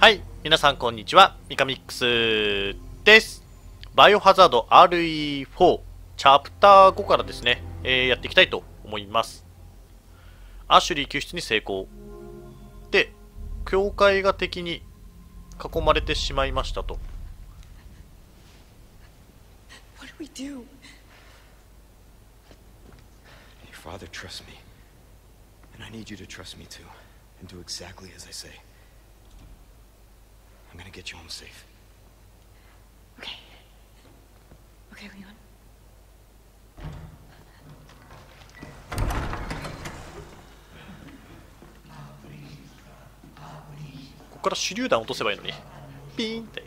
はい、皆さんこんにちは。ミカミックスです。バイオハザード RE4 チャプター5からですね、えーやっていきたいと思います。アシュリー救出に成功。で、教会が敵に囲まれてしまいましたと。What do we do? Your father trusts me. And I need you to trust me too. And do exactly as I say. I'm gonna get you home safe. Okay. Okay, Leon. ここから手榴弾落とせばいいのに。ピーンって。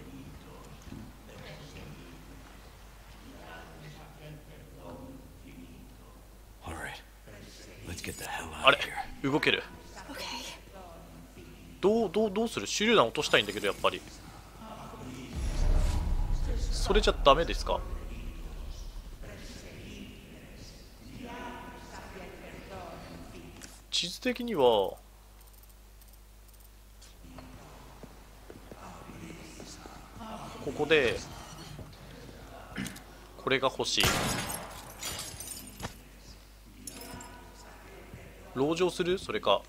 Alright. Let's get the hell あ out れ of here. 動ける。どう、どう、どうする？手榴弾落としたいんだけど、やっぱり。それじゃダメですか？地図的にはここでこれが欲しい。籠城する？それか。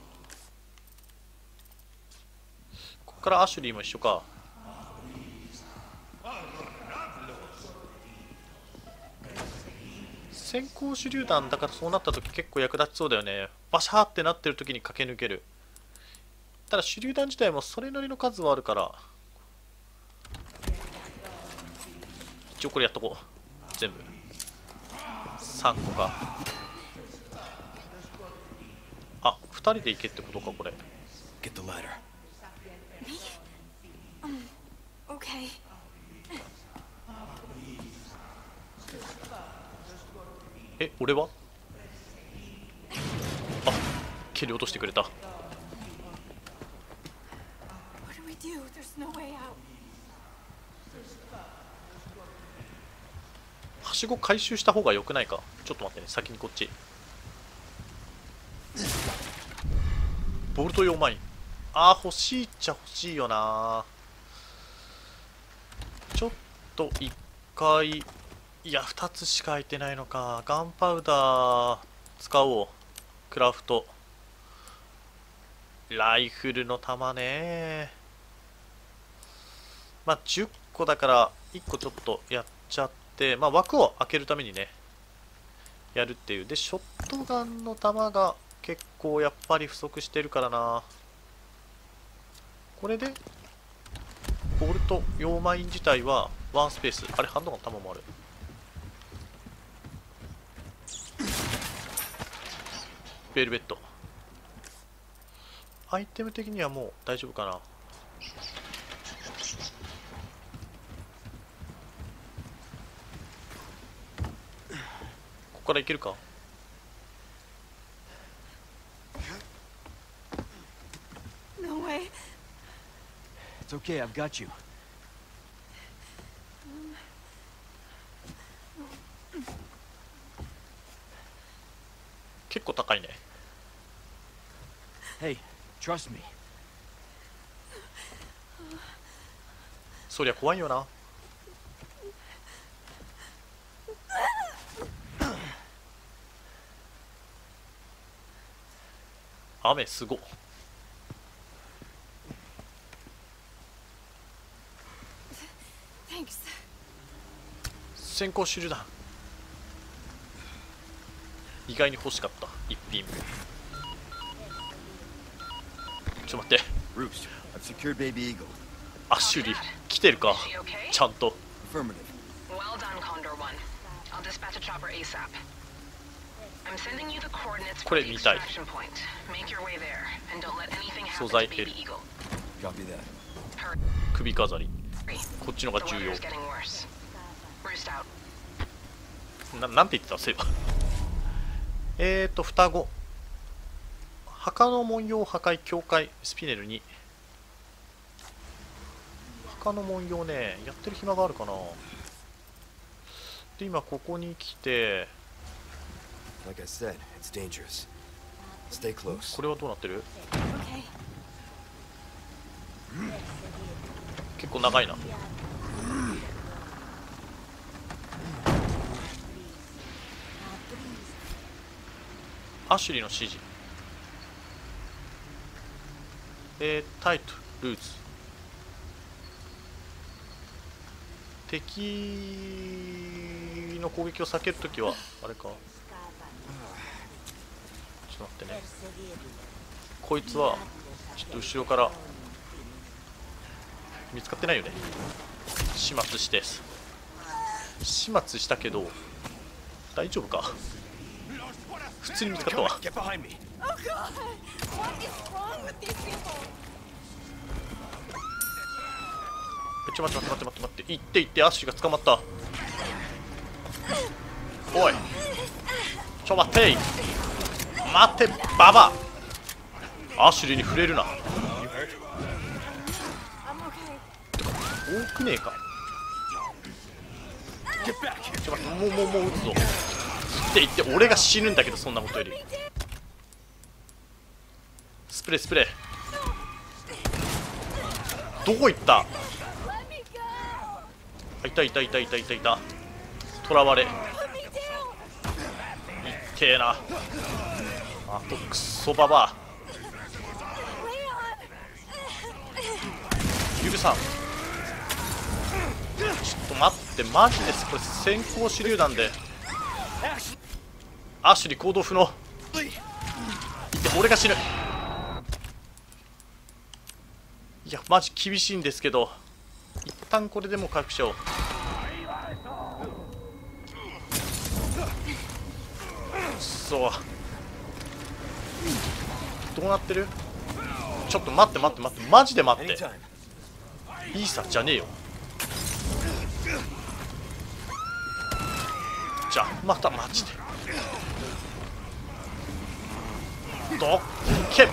からアシュリーも一緒か。先行手榴弾だからそうなった時結構役立ちそうだよね。バシャーってなってる時に駆け抜ける。ただ手榴弾自体もそれなりの数はあるから。一応これやっとこう。全部。3個か。あ2人で行けってことかこれ。Get the ladder. Okay. え俺は？あ蹴り落としてくれた.はしご回収した方が良くないか？ちょっと待ってね。先にこっち。ボルト用マインあー欲しいっちゃ欲しいよな。ちょっと一回いや2つしか空いてないのか。ガンパウダー使おう。クラフト。ライフルの弾ね。まあ10個だから1個ちょっとやっちゃって。まあ枠を開けるためにね。やるっていう。でショットガンの弾が結構やっぱり不足してるからな。これでボルト用マイン自体はワンスペース。あれハンドガン弾もあるベルベット。アイテム的にはもう大丈夫かな。ここからいけるか？It's okay, I've got you. 結構高いね Hey, trust me. そりゃ怖いよな雨すごっ先行手榴弾意外に欲しかった。一品目。ちょっと待って。ルアッシュリー来てるか？ちゃんと。これ見たい。素材首飾りこっちのが重要。ななんて言ってた？そういえば。えーと双子。墓の文様破壊境界スピネルに。墓の文様ねやってる暇があるかな。で今ここに来て。Like I said, it's dangerous. Stay close. これはどうなってる？Okay. 結構長いなアシュリーの指示。えー、タイトルーツ敵の攻撃を避けるときはあれか。ちょっと待ってね。こいつはちょっと後ろから見つかってないよね。始末して。始末したけど大丈夫か？普通に見つかったわ Get behind me. Oh God! What is wrong with these people? ちょ待って待って待って待って行って行ってアッシュが捕まったおいちょ待ってい待ってババアシュリーに触れるな.多くねえか.ちょ待ってもうもうもう撃つぞって言って俺が死ぬんだけどそんなことより。スプレースプレーどこ行った？あいたいたいたいたいたいた。囚われ。Put me down! てえな。あとクソババア。Leon! 許さん。ちょっと待ってマジです。これ先行手榴弾で。アシュリー行動不能。俺が死ぬ。いやマジ厳しいんですけど。一旦これでも回復しよう。くそどうなってる？ちょっと待って待って待って。マジで待って.いいさじゃねえよ。じゃあまたマジでどっけ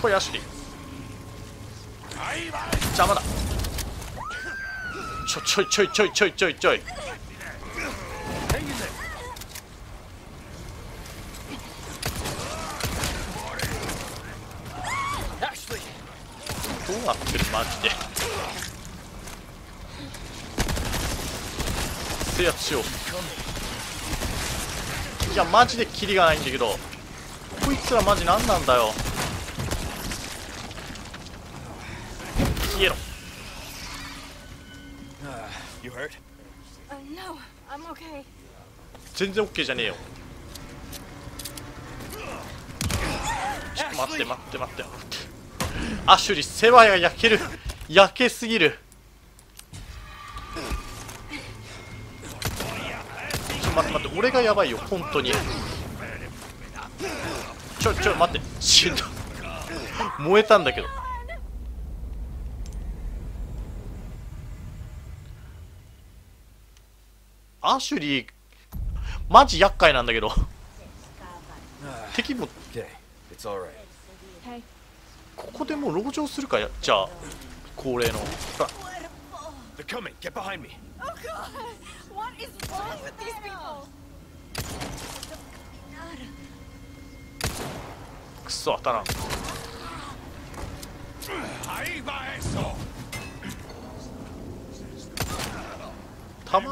こいアシリ邪魔だ。ちょちょいちょいちょいちょいちょいちょい。どうなってるマジで。制圧しよう。いやマジでキリがないんだけど。こいつらマジ何なんだよ。消えろ。You hurt? Uh, no, I'm okay. 全然 OK じゃねえよ。ちょっと待って待って待って。待ってアシュリー世話が焼ける。焼けすぎる待って待って俺がやばいよ本当に。ちょちょ待って。死んだ。燃えたんだけど。アシュリーマジ厄介なんだけど。敵もここでもう籠城するかやじゃあ恒例の oh! What is wrong with these people? くそ当たらん弾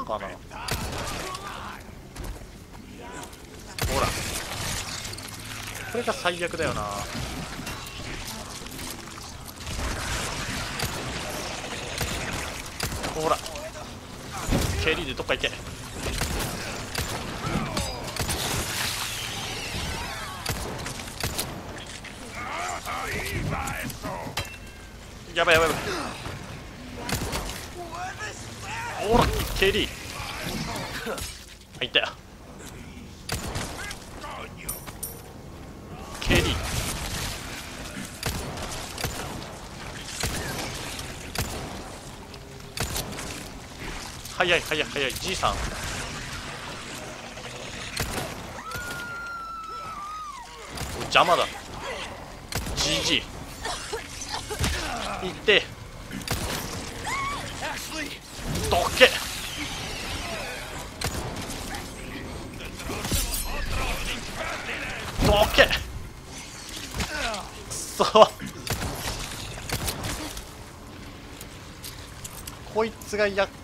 かなほらこれが最悪だよなほらケリーでどっか行け。やばいやばいやばい。ほらケリー。入ったよ。早い早い早い。じいさん。邪魔だ。じじい行って。どけ。どけ。くそ。こいつが厄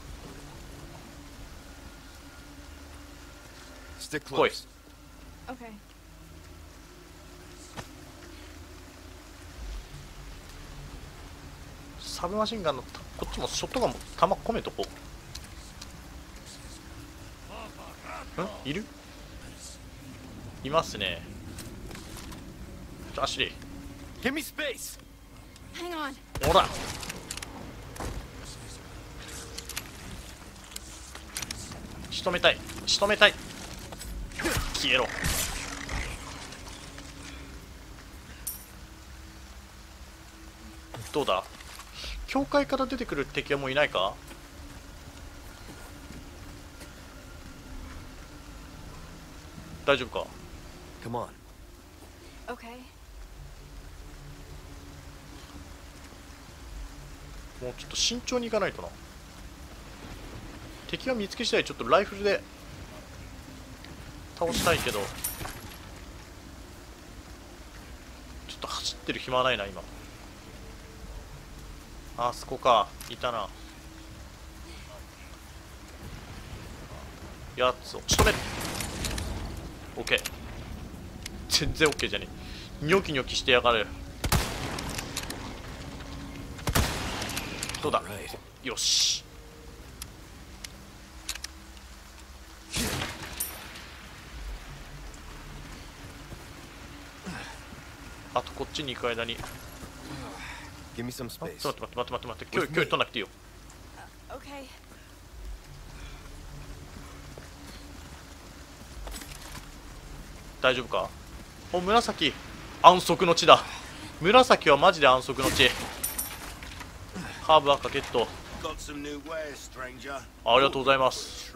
Stick close. Okay. サブマシンガンのたこっちもショットガンも弾込めとこう。ん？いる？いますね。ちょアシュリ Give me space. Hang on. ーほら。仕留めたい。仕留めたい消えろ。どうだ？教会から出てくる敵はもういないか？大丈夫か？Come on. Okay. もうちょっと慎重にいかないとな。敵は見つけ次第ちょっとライフルで倒したいけど。ちょっと走ってる暇はないな今。あそこか。いたな。やつを。仕留める。OK 全然 OK じゃねえ。ニョキニョキしてやがる。どうだ？よしとこっちに。行く間にちょ.っと待って待って待って待って。距離距離取んなくていいよ。Okay. 大丈夫か？お紫。安息の地だ。紫はマジで安息の地。ハーブ赤ゲット.ありがとうございます.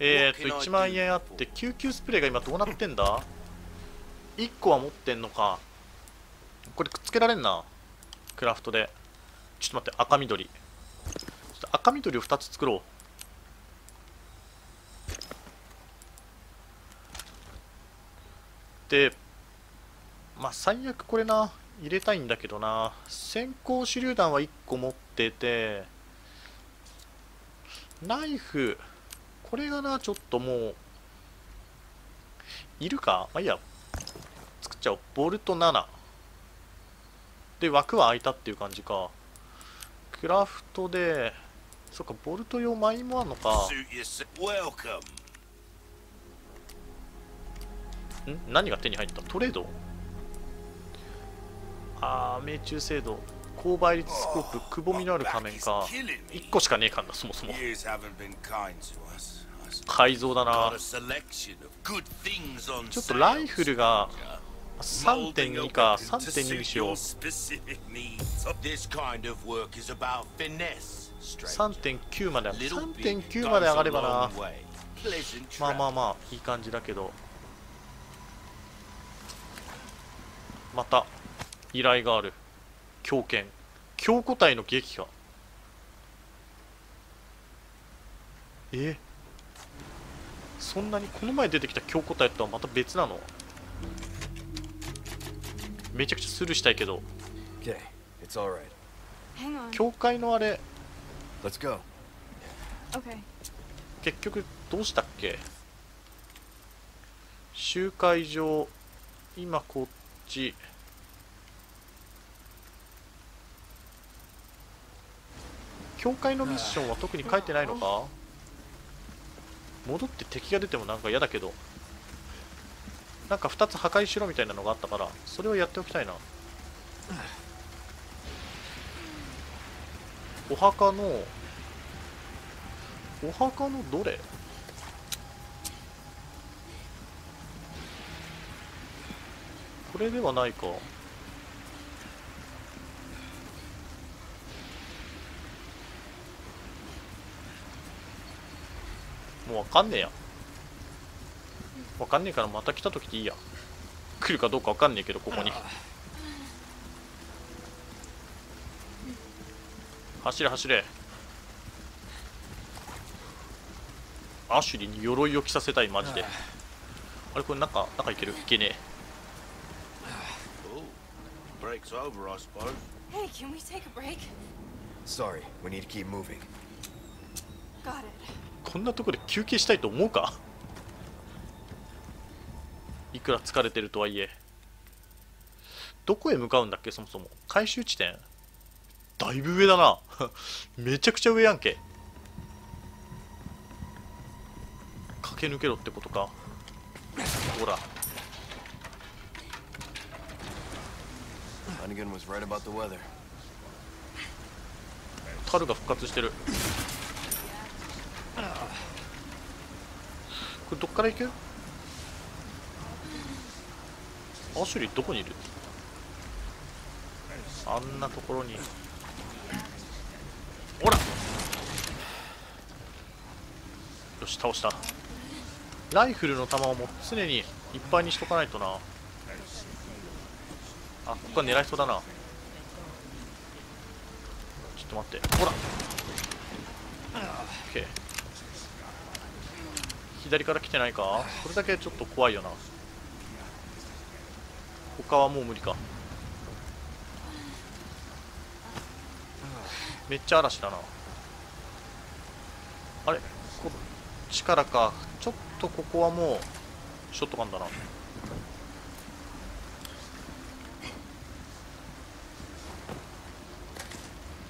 えー、っと What can I 1万円あって救急スプレーが今どうなってんだ？1個は持ってんのか。これくっつけられんな。クラフトで。ちょっと待って赤緑。ちょっと赤緑を2つ作ろう。でまあ最悪これな。入れたいんだけどな。先行手榴弾は1個持ってて。ナイフ。これがなちょっともういるか？まあいいや。作っちゃおう。ボルト7で枠は開いたっていう感じか。クラフトでそっかボルト用マインもあんのか.ん？何が手に入った？トレード？あー命中精度。高倍率スコープ。くぼみのある仮面か。Killing me. 1個しかねえかんだそもそも.改造だなちょっとライフルが.3.2か3.2にしよう3.9までは3.9まで上がればな。まあまあまあいい感じだけど。また依頼がある。狂犬。強固体の撃破え？そんなにこの前出てきた強固体とはまた別なの？めちゃくちゃスルーしたいけど.教会のあれ.結局どうしたっけ？集会場今こっち。教会のミッションは特に書いてないのか？戻って敵が出てもなんか嫌だけどなんか2つ破壊しろみたいなのがあったからそれをやっておきたいな。お墓のお墓のどれ？これではないか。もうわかんねえや。わかんねえからまた来た時でいいや来るかどうかわかんねえけどここに走れ走れアシュリーに鎧を着させたいマジであれこれ中中いける？いけね Oh, break's over, I suppose. Hey, can we take a break? Sorry, we need to keep moving. Got it. えこんなとこで休憩したいと思うか？いくら疲れてるとはいえ。どこへ向かうんだっけそもそも。回収地点。だいぶ上だな。めちゃくちゃ上やんけ。駆け抜けろってことか。ほら。Hunnigan was right about the weather. タルが復活してる。これどっから行く？アシュリーどこにいる？あんなところに。ほら。よし倒した。ライフルの弾をも常にいっぱいにしとかないとな。あここは狙いそうだな。ちょっと待って。ほら。OK 左から来てないか？これだけちょっと怖いよな。他はもう無理か。めっちゃ嵐だな。あれ？こっちからか。ちょっとここはもうショットガンだな。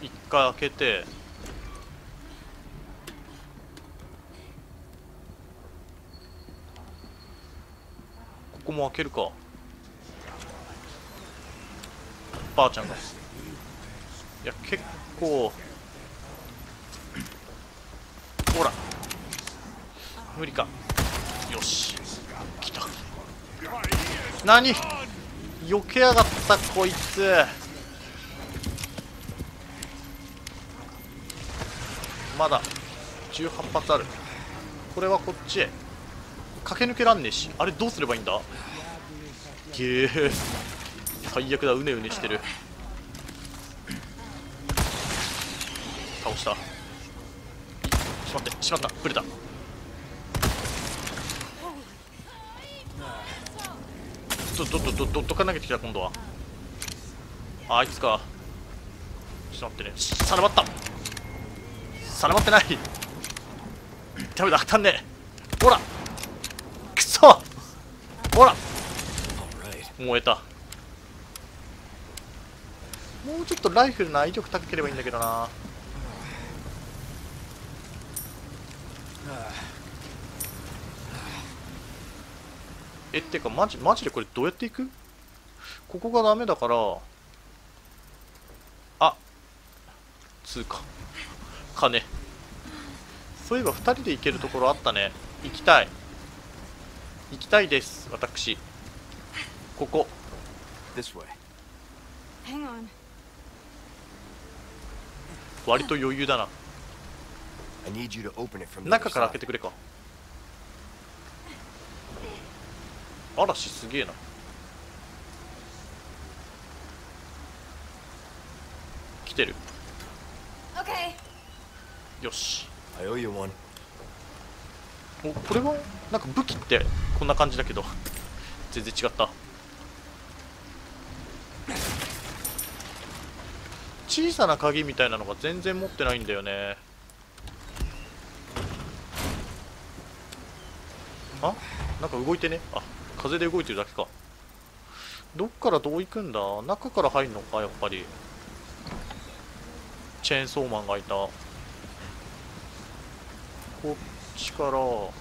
一回開けて。ここも開けるか。ばあちゃんが。いや結構。ほら。無理か。よし。来た。何？避けやがったこいつ。まだ18発ある。これはこっちへ。駆け抜けらんねえし。あれどうすればいいんだ？げえ最悪だうねうねしてる。倒した。しまってしまった。ブレた。どどどどどどっか投げてきた今度は。ああいつか。ちょっと待ってね。さらばった。さらばってない。ダメだ当たんねえ。ほら。くそ。ほら。燃えた。もうちょっとライフルの威力高ければいいんだけどな。えってかマジマジでこれどうやっていく？ここがダメだから。あ通過金。そういえば2人で行けるところあったね。行きたい。行きたいです私。ここ。This way. Hang on. 割と余裕だな。中から開け.てくれか。嵐すげえな。来てる.よし.おこれは？なんか武器ってこんな感じだけど。全然違った小さな鍵みたいなのが全然持ってないんだよね。あなんか動いてね。あ風で動いてるだけか。どっからどう行くんだ？中から入るのかやっぱり。チェーンソーマンがいた。こっちから。こ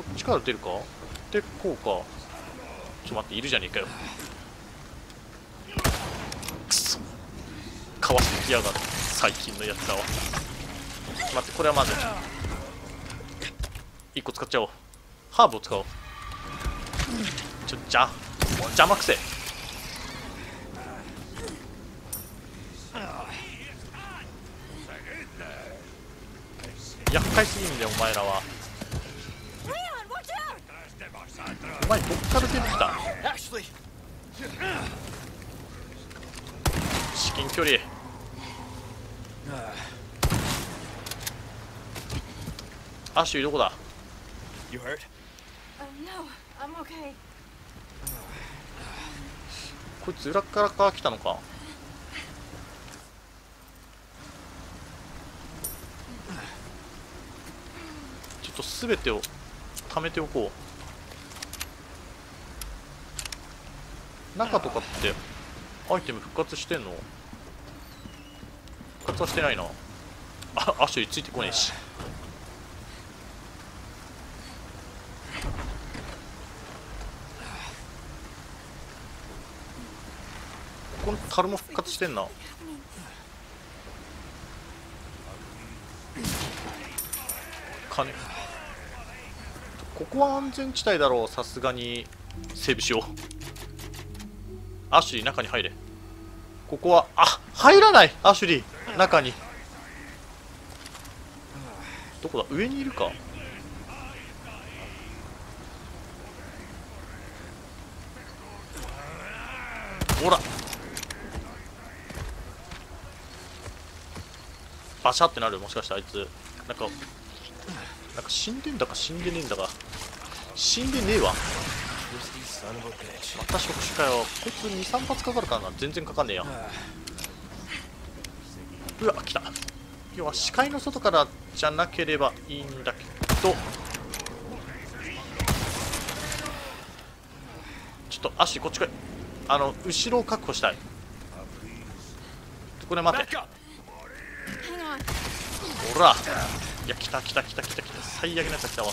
っちから出るか？でこうか。ちょっと待っているじゃねえかよくそかわしてきやがる最近のやつだわ待ってこれはまず1個使っちゃおう。ハーブを使おう。ちょじゃ邪魔くせえいすぎんだよお前らは Leon, watch out! お前どっから出てきた Ashley! 至近距離アシュどこだ？You hurt? Oh no, I'm okay. こいつ裏からから来たのか？ちょっと全てを貯めておこう。中とかってアイテム復活してんの？復活はしてないな。あアシュリーついてこねえしこの樽も復活してんな。金。ここは安全地帯だろうさすがに。セーブしよう。アシュリー中に入れ。ここはあ入らないアシュリー。中に。どこだ？上にいるか。ほら。バシャってなるもしかしてあいつ。なんかなんか死んでんだか死んでねえんだか。死んでねえわ。また触手かよこいつ23発かかるからな。全然かかんねえやうわ来た。要は視界の外からじゃなければいいんだけど。ちょっと足こっち来い。あの後ろを確保したい。これ待て。ほら。いや来た来た来た来た来た。最悪なやつ来たわ。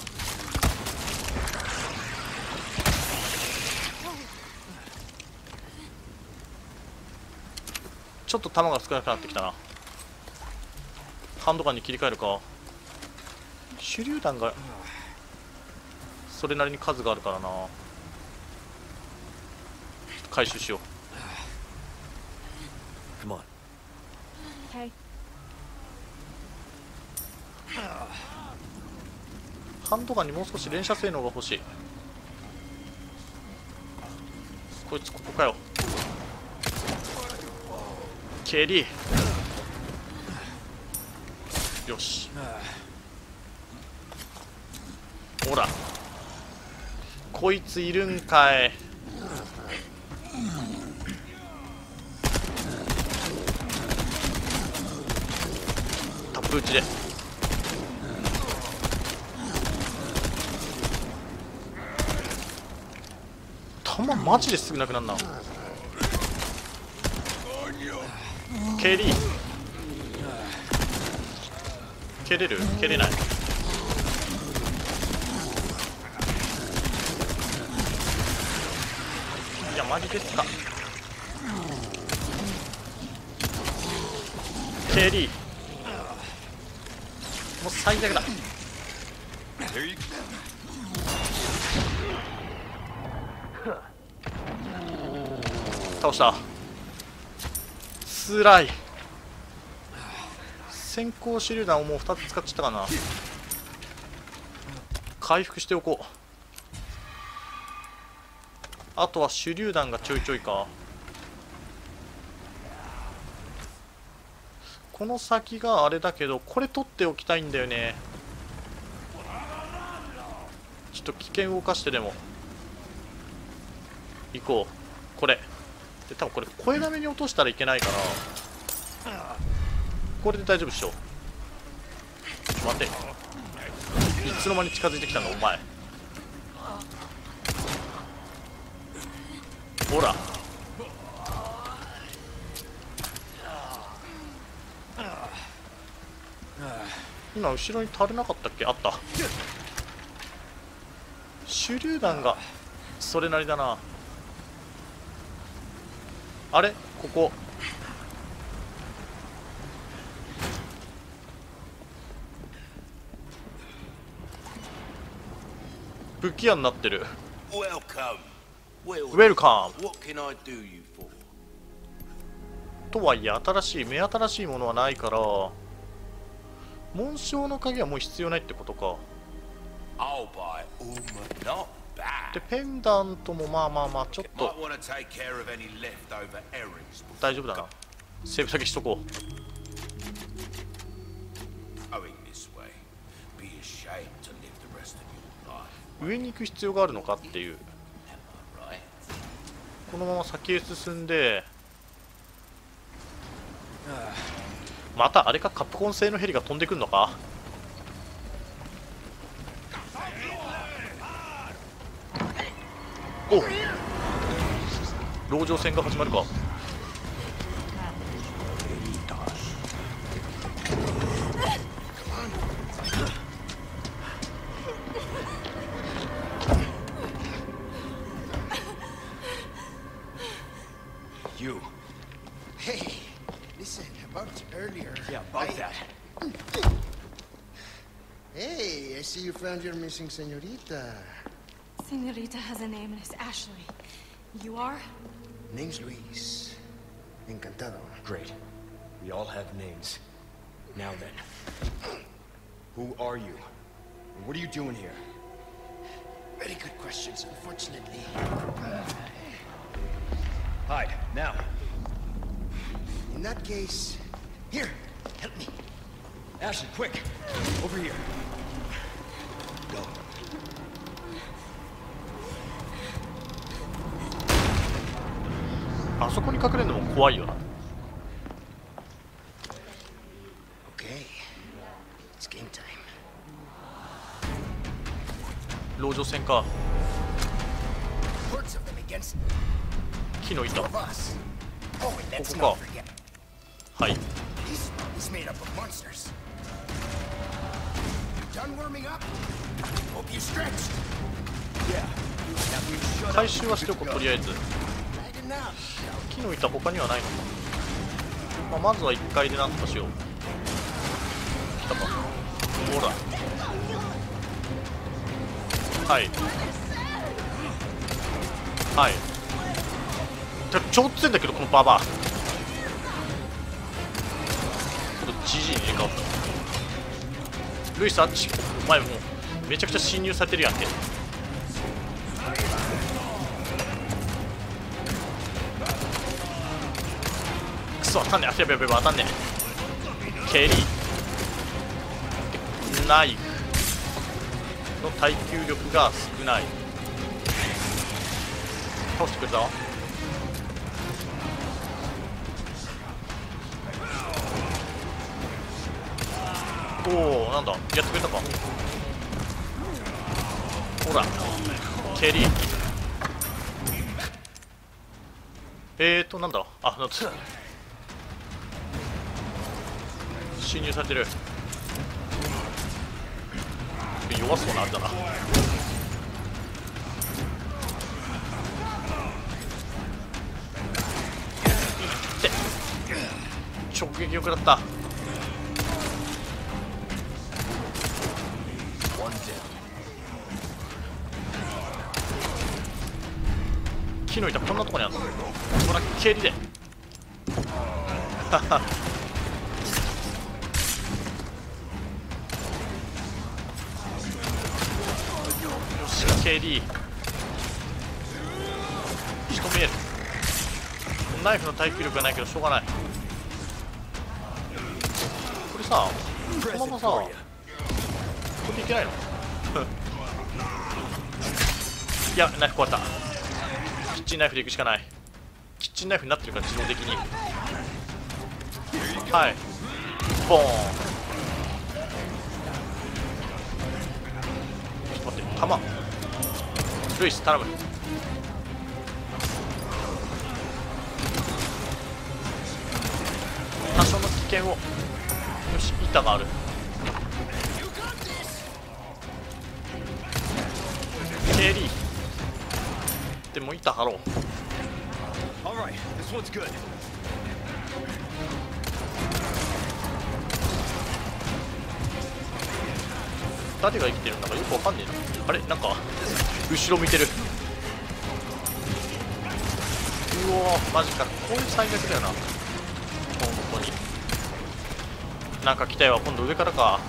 ちょっと弾が少なくなってきたな。ハンドガンに切り替えるか。手榴弾がそれなりに数があるからな。回収しよう Come on. Okay. ハンドガンにもう少し連射性能が欲しい。こいつここかよ。蹴りよし。ほら。こいついるんかい。タップ打ちで弾マジですぐなくなんな。蹴り。蹴れる？蹴れない。いやマジですか。蹴り。もう最悪だ There you 倒した。つらい。先行手榴弾をもう2つ使っちゃったかな。回復しておこう。あとは手榴弾がちょいちょいか。この先があれだけどこれ取っておきたいんだよね。ちょっと危険を冒してでも。行こう。これ。で多分これ声だめに落としたらいけないからこれで大丈夫っしょ。待って。いつの間に近づいてきたのお前。ほら。今後ろに足りなかったっけ？あった。手榴弾がそれなりだな。あれ？ここ。武器屋になってる。ウェルカム?とはいえ新しい目新しいものはないから紋章の鍵はもう必要ないってことかでペンダントもまあまあまあちょっと。大丈夫だな。セーブ先しとこう。上に行く必要があるのかっていう。このまま先へ進んで またあれか？カプコン製のヘリが飛んでくるのか？お籠城戦が始まるか You. Hey, listen, about earlier. Yeah, senorita. Senorita has a name and it's Ashley. You are? Name's Luis. Encantado. Great. We all have names. Now then. Who are you? What are you doing here? Very good questions, unfortunately. Hide, now. In that case, here, help me. Ashley, quick! Over here. そこに隠れるのも怖いよな。籠城戦か。木の板。ここか。ははい。回収はしておこうとりあえず。木の板他にはないのか、まあ、まずは1階でなんとかしよう。来たか。ほら。はい。はい。て超強いんだけどこのババア。ちょっと GG に入れ替わったルイスあっちお前もうめちゃくちゃ侵入されてるやんけ。そ当たんねえ。あやべやべやべ当たんねえ。蹴り。ナイフの耐久力が少ない。倒してくれたおおなんだ。やってくれたか。ほら。蹴り。えーとなんだ。あな侵入されてる。弱そうなあれだな。って直撃よくなった。木の板こんなとこにあるの？ほら蹴りで。KD 仕留めるナイフの耐久力がないけどしょうがない。これさこのままさこれでいけないの？いやナイフ壊れた。キッチンナイフでいくしかない。キッチンナイフになってるから自動的に。はい。ボーン。ちょっと待って弾。ルイス頼む。多少の危険を。よし板がある。蹴りでも板張ろう.誰が生きてるんだかよくわかんねえな。あれ？なんか後ろ見てる。うわマジか。こういう最悪だよな。本当に。なんか来たよ。今度上からか。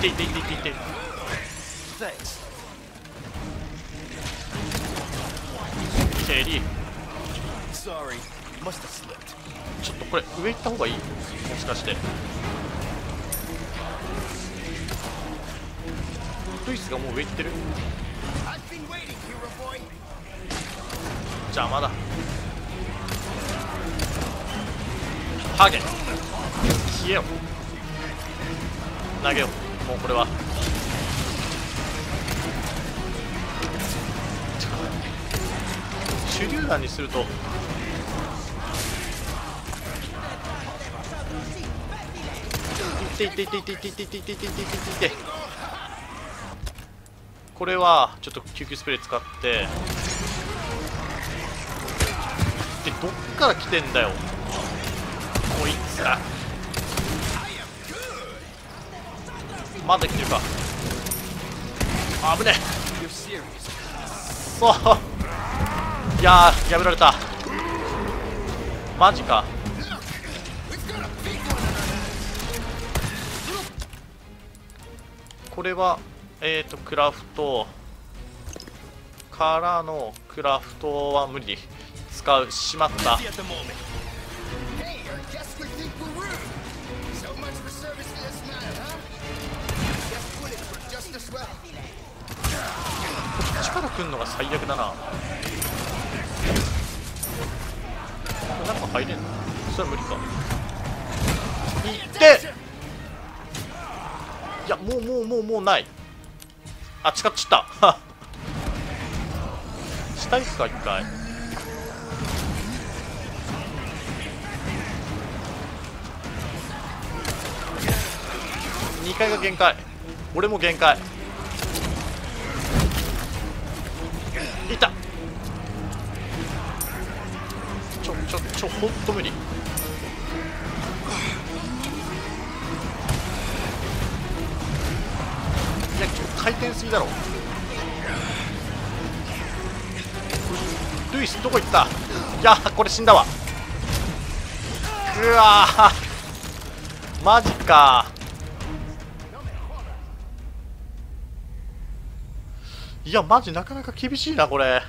いていていていて。いて Thanks. セリ.ちょっとこれ上行った方がいい？もしかしてイスがもう上行ってる。邪魔だ。ハゲ。消えよ。投げよもうこれは。手榴弾にすると。いっていっていっていっていっていっていっていっていっていっていっていって。これはちょっと救急スプレー使って。でどっから来てんだよ。こいつら。まだ来てるか。危ねえ。そう。いやーやめられた。マジか。これはえっ、と、クラフトからのクラフトは無理。使う。しまった。こっちから来るのが最悪だな。なんか入れんなそれは無理か。いっていやもうもうもうもうない。あ近っちった。下行くか一回。2階が限界。俺も限界。いた。ちょちょちょほんと無理。すぎだろ。ルイスどこ行った？いやこれ死んだわ。うわマジか。いやマジなかなか厳しいなこれ。